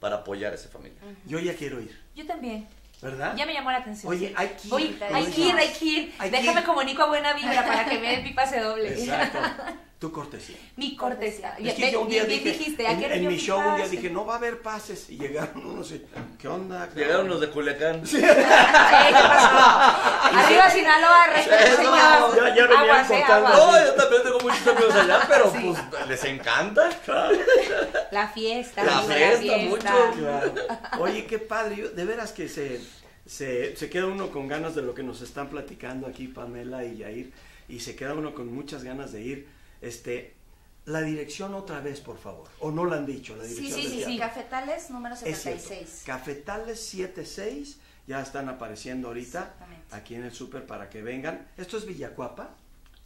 para apoyar a esa familia. Yo ya quiero ir, Yo también. ¿Verdad? Ya me llamó la atención. Oye, hay que ir. Oye, hay que ir, hay que ir. Déjame comunico a buena vibra para que me dé mi pase doble. Exacto. <laughs> Tu cortesía. Mi cortesía. Es que yo un día bien dije, dijiste, ¿a en, en mi show un día dije, no va a haber pases. Y llegaron unos y, ¿qué onda? Llegaron los de Culiacán. <laughs> <laughs> ¿qué pasó? Arriba Sinaloa, señoras. ya- ya venían eh, contando. No, yo también tengo muchos amigos allá, pero Sí. pues les encanta. La fiesta. La fiesta, mucho. Claro. Oye, qué padre. Yo- de veras que se, se, se queda uno con ganas de lo que nos están platicando aquí Pamela y Yair. Y se queda uno con muchas ganas de ir. Este, la dirección otra vez, por favor. O no la han dicho, la Sí, dirección sí, sí, sí. teatro. Cafetales número Es cierto. 76. Cafetales 76 ya están apareciendo ahorita aquí en el súper para que vengan. Esto es Villacuapa,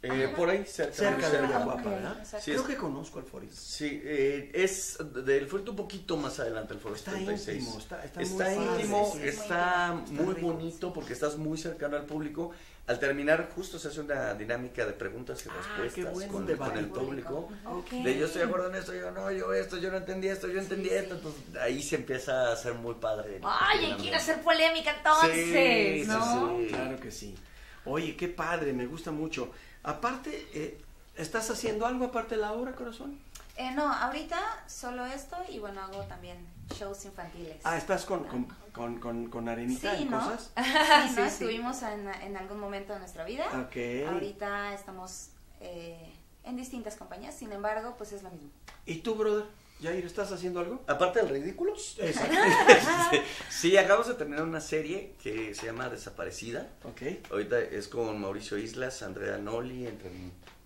Eh, por ahí, cerca. cerca de cerca. Villacuapa, Ok, ¿verdad? Sí, Creo es- que conozco el forito. Sí, eh, es del fuerte un poquito más adelante el foro Está 76. íntimo, está- está Está muy íntimo, sí, sí, muy está muy rico, bonito porque estás muy cercano al público. Al terminar, justo se hace una dinámica de preguntas y Ah, respuestas qué bueno, con, debate con el público. público. Ok. De yo estoy de acuerdo en esto, yo no, yo esto, yo no entendí esto, yo entendí esto. Entonces ahí se empieza a hacer muy padre. el- Ay, el a hacer polémica entonces, Sí, sí, ¿no? sí. Claro que sí. Oye, qué padre, me gusta mucho. Aparte, eh, ¿estás haciendo algo aparte de la obra, corazón? Eh, no, ahorita solo esto y bueno, hago también shows infantiles. Ah, ¿estás con, con, con, con, con arenita Sí, y ¿no? cosas? Sí, <laughs> Sí, ¿no? sí. Estuvimos en, en algún momento de nuestra vida. Ok. Ahorita estamos eh, en distintas compañías, sin embargo, pues es lo mismo. ¿Y tú, brother? Jair, ¿estás haciendo algo? Aparte del ridículos. Exacto. <laughs> Sí, acabamos de terminar una serie que se llama Desaparecida. ok. Ahorita es con Mauricio Islas, Andrea Noli, entre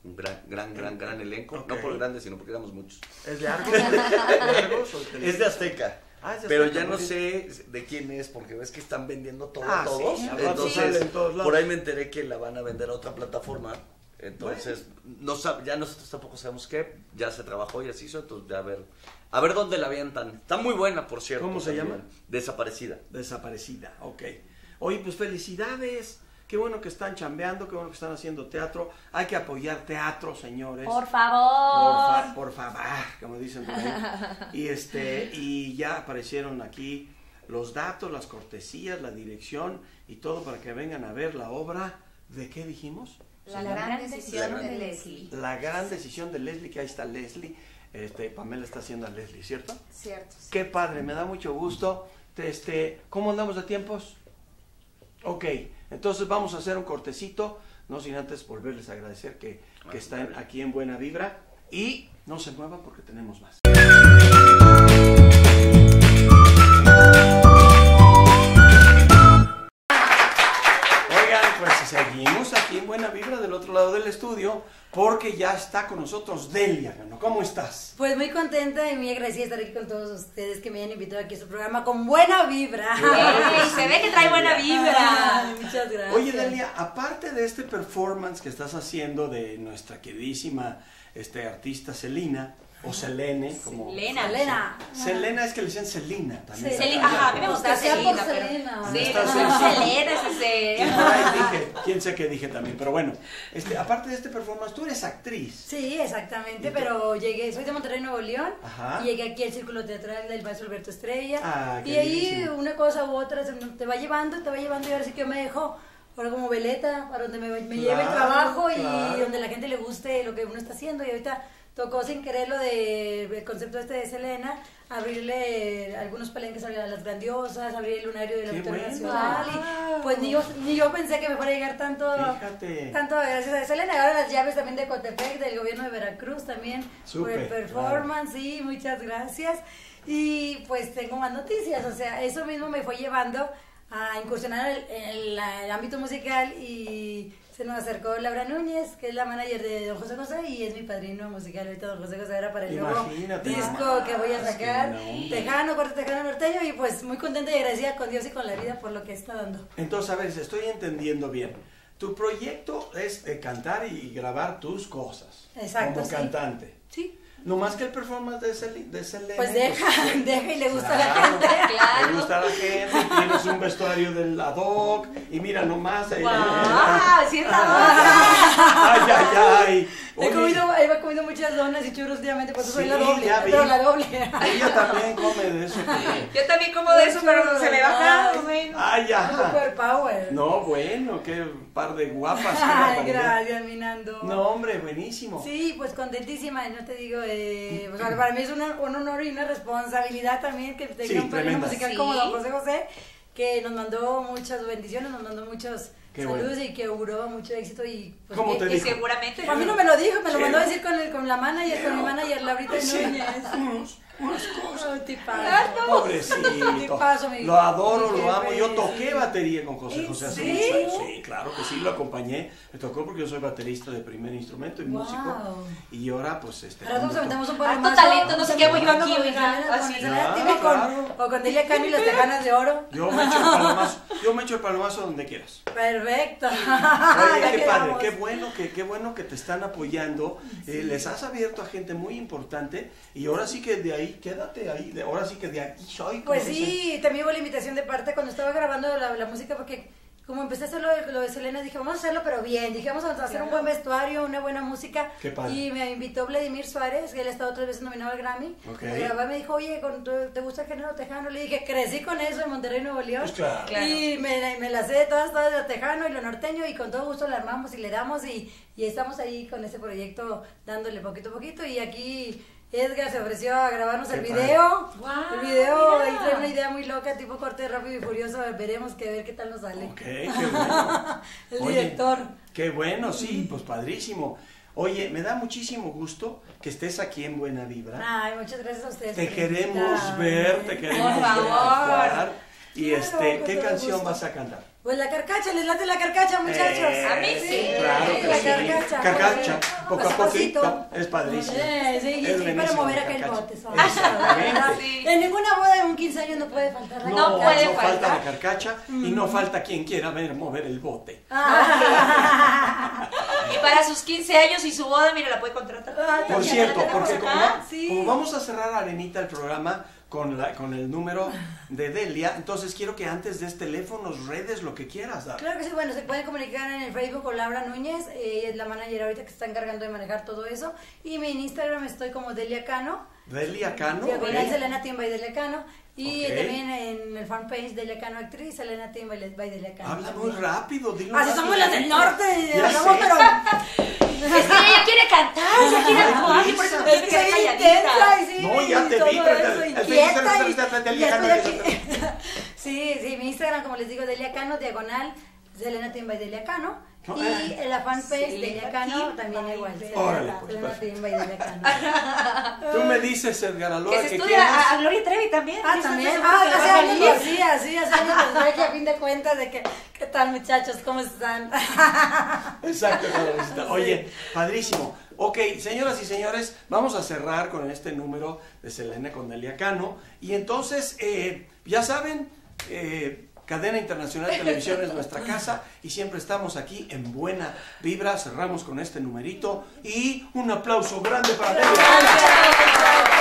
un gran, gran, gran, gran elenco. No por grande, sino porque éramos muchos. ¿Es de Argos? <laughs> ¿De Argos o de Es de Azteca. Ah, es de Pero ya no sé de quién es, porque ves que están vendiendo todo Ah, todos. sí, Entonces, en todos lados. por ahí me enteré que la van a vender a otra plataforma. Entonces, no sab- ya nosotros tampoco sabemos qué. Ya se trabajó, ya se hizo. Entonces, ya a ver, a ver dónde la avientan. Está muy buena, por cierto. ¿Cómo se también. llama? Desaparecida. Desaparecida, ok. Oye, pues felicidades. Qué bueno que están chambeando, qué bueno que están haciendo teatro. Hay que apoyar teatro, señores. Por Por, favor. fa- por favor, como dicen por ahí. <laughs> Y este, y ya aparecieron aquí los datos, las cortesías, la dirección y todo para que vengan a ver la obra. ¿De qué dijimos? La, La gran, gran decisión de de Leslie. La gran decisión de Leslie, que ahí está Leslie. Este, Pamela está haciendo a Leslie, ¿cierto? Cierto. sí. Qué padre, me da mucho gusto. Este, ¿Cómo andamos de tiempos? Ok, entonces vamos a hacer un cortecito, no sin antes volverles a agradecer que, que están aquí en Buena Vibra y no se muevan porque tenemos más. Seguimos aquí en Buena Vibra del otro lado del estudio porque ya está con nosotros Delia. ¿no? ¿Cómo estás? Pues muy contenta y muy agradecida de estar aquí con todos ustedes que me hayan invitado aquí a su programa con buena vibra. Se ve que trae buena <laughs> vibra. Ay, muchas gracias. Oye, Delia, aparte de este performance que estás haciendo de nuestra queridísima este, artista Celina, o Selene, como... Selena. Selena. Selena es que le dicen Selina también. Selena, ajá, a mí me gusta Selena, pero... Selena. Sí, Selena. Selena, dije, quién sé qué dije también, pero bueno, este, aparte de este performance, tú eres actriz. Sí, exactamente, pero llegué, soy de Monterrey, Nuevo León, Ajá. y llegué aquí al Círculo Teatral del maestro Alberto Estrella, Ah, qué y ahí una cosa u otra te va llevando, te va llevando, y ahora sí que yo me dejo ahora como veleta, para donde me, me lleve el Claro, trabajo y donde la gente le guste lo que uno está haciendo, y ahorita tocó sin querer lo de, el concepto este de Selena, abrirle algunos palenques a las grandiosas, abrir el lunario del Auditorio bueno. Nacional, y pues ni yo, ni yo pensé que me fuera a llegar tanto... Fíjate. Tanto gracias a Selena, ahora las llaves también de Cotepec, del gobierno de Veracruz también, por el performance, sí, muchas gracias. Y pues tengo más noticias, o sea, eso mismo me fue llevando a incursionar en el, el- el ámbito musical y se nos acercó Laura Núñez, que es la manager de Don José José y es mi padrino musical ahorita Don José José era para el nuevo Imagínate disco nomás, que voy a sacar. Tejano, Corte Tejano Norteño y pues muy contenta y agradecida con Dios y con la vida por lo que está dando. Entonces, a ver, si estoy entendiendo bien. Tu proyecto es de cantar y grabar tus cosas. Exacto, Como sí. cantante. Sí. No más que el performance de, Sel de Selena. Pues deja, deja y le gusta a la Claro, gente. Le gusta a la gente, y tienes un vestuario del ad hoc, y mira nomás. eh, ¡Wow! ¡Sí está <laughs> Ay, ay, ay. He comido, he comido muchas donas y churros últimamente, por eso soy la Sí, doble. Pero la doble. Ella también come de eso. <laughs> Yo también como de eso, pero no se me baja. Ay. bueno. Ay, ya. Super power. No, bueno, qué par de guapas. Ay, gracias, Minando. No, hombre, buenísimo. Sí, pues contentísima, no te digo, eh, pues, para mí es un, un honor y una responsabilidad también que tenga Sí, un tremenda. musical Sí. como Don José José, que nos mandó muchas bendiciones, nos mandó muchos Qué saludos bueno. y que auguró mucho éxito y pues, ¿Cómo que- te Y dijo? seguramente. A mí no me lo dijo, me lo mandó a decir con, el, con la manager, con mi manager Laurita Sí. Núñez. Unos- unas cosas. Un tipazo. Pobrecito. Lo adoro, lo amo. Yo toqué batería con José ¿En José hace muchos años. Sí, claro que sí, lo acompañé. Me tocó porque yo soy baterista de primer instrumento y Wow. músico. Y ahora, pues, este. Ahora nos aventamos un Harto talento, no sé qué hago yo aquí, oiga. Así. O con Delia Cano y las tejanas de oro. Yo me echo el palomazo. Yo me echo el palomazo donde quieras. Perfecto. <laughs> Oye, qué padre, qué bueno que qué bueno que te están apoyando. Eh, les has abierto a gente muy importante y ahora sí que de ahí quédate ahí. De, ahora sí que de aquí soy. Pues sí, también hubo la invitación de parte cuando estaba grabando la, la música porque como empecé a hacer lo de, lo de Selena, dije, vamos a hacerlo pero bien, dije, vamos a hacer un buen vestuario, una buena música. Qué padre. Y me invitó Vladimir Suárez, que él ha estado tres veces nominado al Grammy. Ok. A grabar, me dijo, oye, ¿con- ¿te gusta el género tejano? Le dije, crecí con eso en Monterrey, Nuevo León. Pues claro. Claro. Y me, me la sé de todas, todas de lo tejano y lo norteño y con todo gusto la armamos y le damos y, y estamos ahí con ese proyecto dándole poquito a poquito y aquí Edgar se ofreció a grabarnos Qué el video. El video, mira. ahí trae una idea muy loca, tipo corte rápido y furioso, veremos que ver qué tal nos sale. Ok, qué <laughs> bueno. El Oye, director. Qué bueno, sí, pues padrísimo. Oye, me da muchísimo gusto que estés aquí en Buena Vibra. Ay, muchas gracias a ustedes. Te queremos ver, te queremos Por ver favor. actuar. Y Claro, este, con ¿qué canción vas a cantar? Pues la carcacha, les late la carcacha, muchachos. Eh, A mí sí. Claro que la sí. carcacha. Carcacha, poco a Pasito. poquito. Es padrísimo. Eh, sí, Es sí, para mover aquel carcacha. bote. Sí. En ninguna boda de un 15 años no puede faltar la No, No puede no falta la carcacha y no falta quien quiera ver mover el bote. Ah. <laughs> Y para sus 15 años y su boda, mira, la puede contratar. Por Ya cierto, porque como, como vamos a cerrar Arenita el programa con, la, con el número de Delia, entonces quiero que antes des teléfonos, redes, lo que quieras. Claro que sí, bueno, se pueden comunicar en el Facebook con Laura Núñez, eh, es la manager ahorita que se está encargando de manejar todo eso. Y en Instagram estoy como Delia Cano, Delia Cano. diagonal. Selena Timba y Delia Cano. Y también en el fanpage Delia Cano Actriz, Selena Timba y Delia Cano. Habla muy rápido, dilo Así rápido. somos las del norte, hablamos pero... <laughs> Es que ella quiere cantar, ella quiere actuar y por eso Es que soy calladita. intensa y sí, No, ya te vi, pero el-. <laughs> Sí, sí, mi Instagram, como les digo, Delia Cano, diagonal, Selena Timba y Delia Cano. No, Y ah. la fanpage Selena Delia Cano Timba también igual. Órale, pues, Cano. <laughs> Tú me dices, Edgar Que se que estudia quieras. a, a Gloria Trevi también. Ah, ¿Sí también. Ah, hace años lo hacía, sí, hace años a fin de cuentas de que, ¿qué tal muchachos? ¿Cómo están? <laughs> Exacto, Carolina. Oye, padrísimo. Ok, señoras y señores, vamos a cerrar con este número de Selena con Delia Cano. Y entonces, eh, ya saben, eh, Cadena Internacional de Televisión es nuestra casa y siempre estamos aquí en buena vibra. Cerramos con este numerito y un aplauso grande para Nelly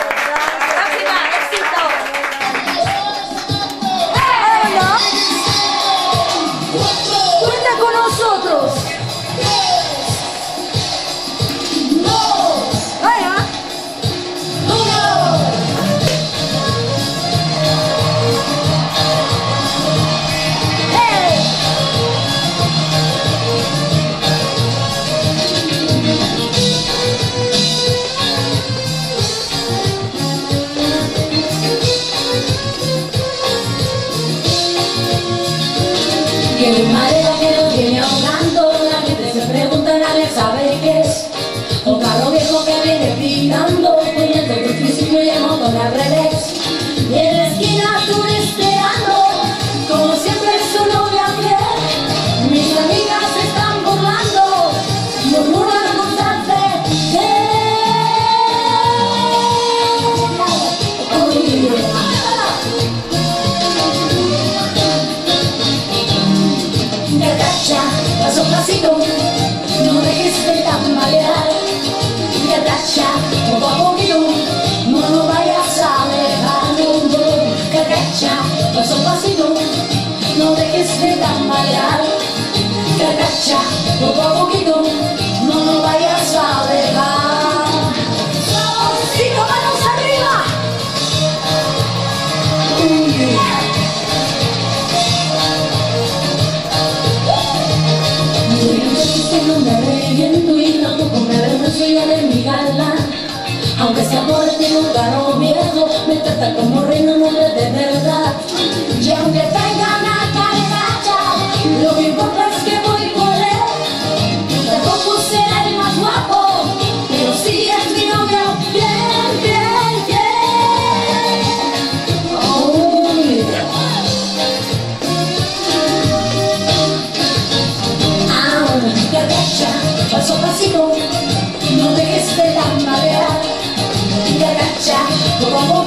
Потому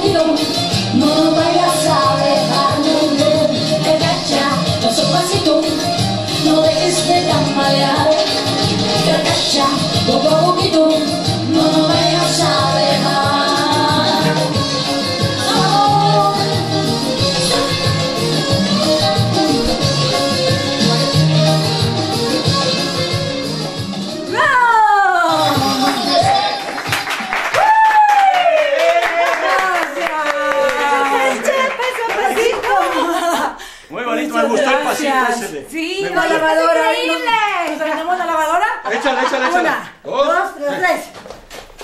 Una, dos, dos tres.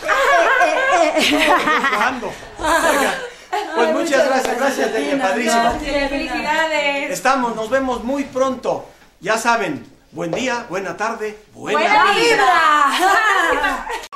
<laughs> Pues muchas gracias, gracias, Tenia, padrísimo. Felicidades. Estamos, nos vemos muy pronto. Ya saben, buen día, buena tarde, buena, ¡Buena vida. <laughs>